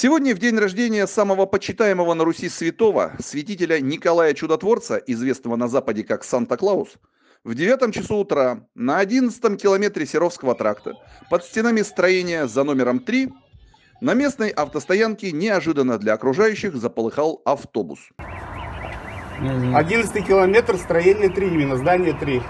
Сегодня, в день рождения самого почитаемого на Руси святого, святителя Николая Чудотворца, известного на Западе как Санта-Клаус, в девятом часу утра на 11 километре Серовского тракта под стенами строения за номером 3 на местной автостоянке неожиданно для окружающих заполыхал автобус. 11 километр, строение 3, именно здание 3.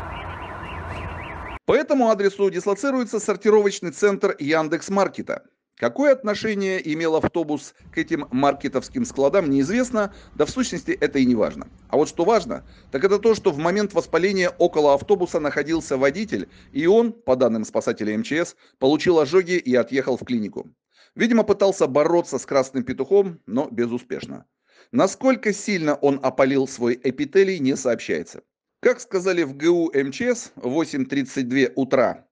По этому адресу дислоцируется сортировочный центр Яндекс Маркета. Какое отношение имел автобус к этим маркетовским складам, неизвестно, да в сущности это и не важно. А вот что важно, так это то, что в момент воспаления около автобуса находился водитель, и он, по данным спасателей МЧС, получил ожоги и отъехал в клинику. Видимо, пытался бороться с красным петухом, но безуспешно. Насколько сильно он опалил свой эпителий, не сообщается. Как сказали в ГУ МЧС, в 8.32 утра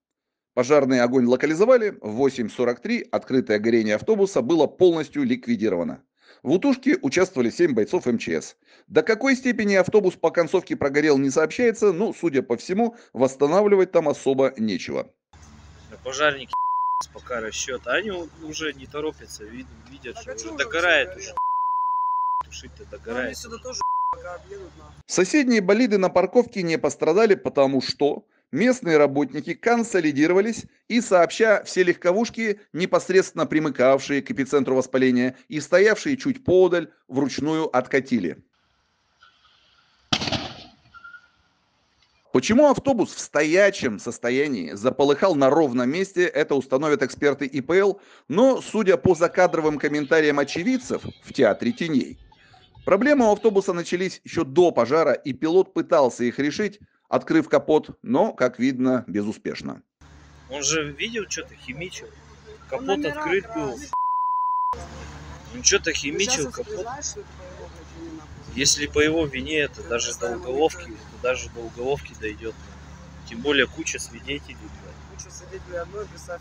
пожарный огонь локализовали, в 8.43 открытое горение автобуса было полностью ликвидировано. В утушке участвовали 7 бойцов МЧС. До какой степени автобус по концовке прогорел не сообщается, но, судя по всему, восстанавливать там особо нечего. Пожарники пока расчет, а они уже не торопятся, вид- видят, что уже догорает уже. Тушить-то догорает. Соседние болиды на парковке не пострадали, потому что местные работники консолидировались и, сообща все легковушки, непосредственно примыкавшие к эпицентру воспаления и стоявшие чуть подаль, вручную откатили. Почему автобус в стоячем состоянии заполыхал на ровном месте, это установят эксперты ИПЛ, но, судя по закадровым комментариям очевидцев в театре теней, проблемы у автобуса начались еще до пожара, и пилот пытался их решить, открыв капот, но, как видно, безуспешно. Он же видел, что-то химичил. Капот номера открыт был. Он что-то химичил, капот. Если по его вине это даже до уголовки, это даже до уголовки дойдет. Тем более куча свидетелей. Лучше свидетелей одной, представь,